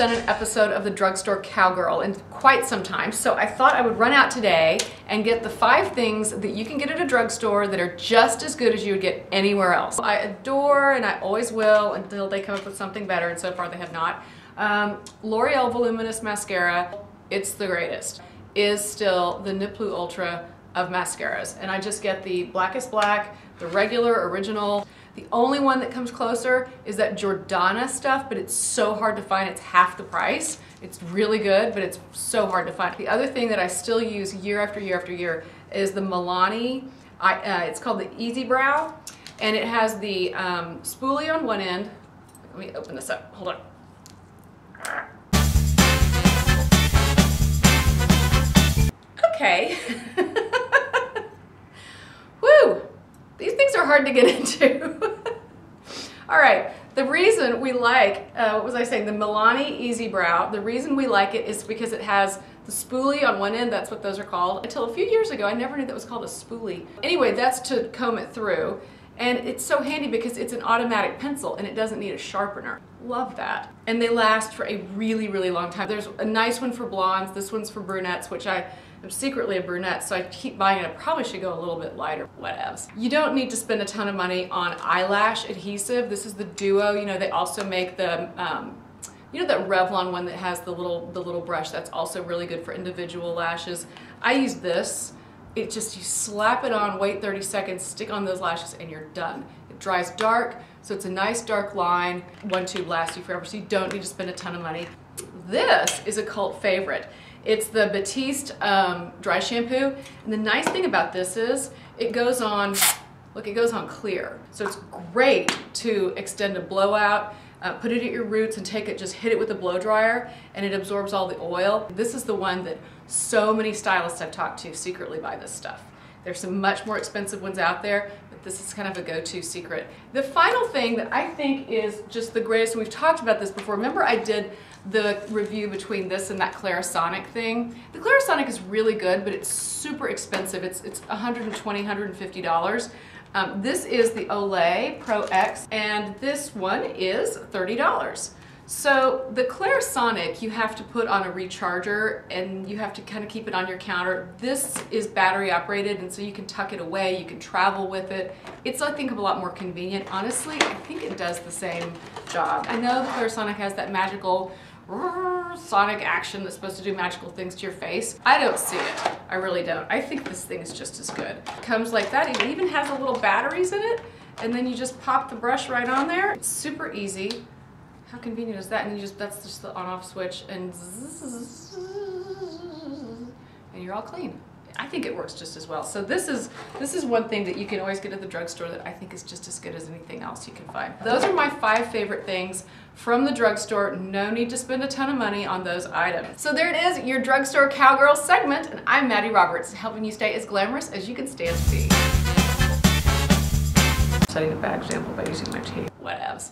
done an episode of the Drugstore Cowgirl in quite some time, so I thought I would run out today and get the five things that you can get at a drugstore that are just as good as you would get anywhere else. I adore, and I always will until they come up with something better, and so far they have not. Um, L'Oreal Voluminous Mascara, it's the greatest, is still the ne plus ultra of mascaras. And I just get the Blackest Black, the regular, original, the only one that comes closer is that Jordana stuff, but it's so hard to find. It's half the price. It's really good, but it's so hard to find. The other thing that I still use year after year after year is the Milani. I, uh, it's called the Easy Brow, and it has the um, spoolie on one end. Let me open this up. Hold on. Okay. Woo! These things are hard to get into. All right, the reason we like, uh, what was I saying, the Milani Easy Brow, the reason we like it is because it has the spoolie on one end, that's what those are called. Until a few years ago, I never knew that was called a spoolie. Anyway, that's to comb it through. And it's so handy because it's an automatic pencil and it doesn't need a sharpener. Love that. And they last for a really, really long time. There's a nice one for blondes, this one's for brunettes, which I I'm secretly a brunette, so I keep buying it. I probably should go a little bit lighter, whatevs. You don't need to spend a ton of money on eyelash adhesive. This is the Duo. You know, they also make the, um, you know that Revlon one that has the little, the little brush? That's also really good for individual lashes. I use this. It just, you slap it on, wait 30 seconds, stick on those lashes, and you're done. It dries dark, so it's a nice dark line. One tube lasts you forever, so you don't need to spend a ton of money. This is a cult favorite. It's the Batiste um, dry shampoo. And the nice thing about this is it goes on, look, it goes on clear. So it's great to extend a blowout, uh, put it at your roots and take it, just hit it with a blow dryer and it absorbs all the oil. This is the one that so many stylists I've talked to secretly buy this stuff. There's some much more expensive ones out there, but this is kind of a go-to secret. The final thing that I think is just the greatest, we've talked about this before, remember I did the review between this and that Clarisonic thing. The Clarisonic is really good, but it's super expensive. It's, it's $120, $150. Um, this is the Olay Pro X, and this one is $30. So the Clarisonic you have to put on a recharger and you have to kind of keep it on your counter. This is battery operated and so you can tuck it away, you can travel with it. It's I think a lot more convenient. Honestly, I think it does the same job. I know the Clarisonic has that magical sonic action that's supposed to do magical things to your face. I don't see it. I really don't. I think this thing is just as good. Comes like that. It even has a little batteries in it. And then you just pop the brush right on there. It's super easy. How convenient is that? And you just, that's just the on off switch and and you're all clean. I think it works just as well. So this is this is one thing that you can always get at the drugstore that I think is just as good as anything else you can find. Those are my five favorite things from the drugstore. No need to spend a ton of money on those items. So there it is, your drugstore cowgirl segment, and I'm Mattie Roberts, helping you stay as glamorous as you can stand to be. Setting a bad example by using my teeth. Whatevs.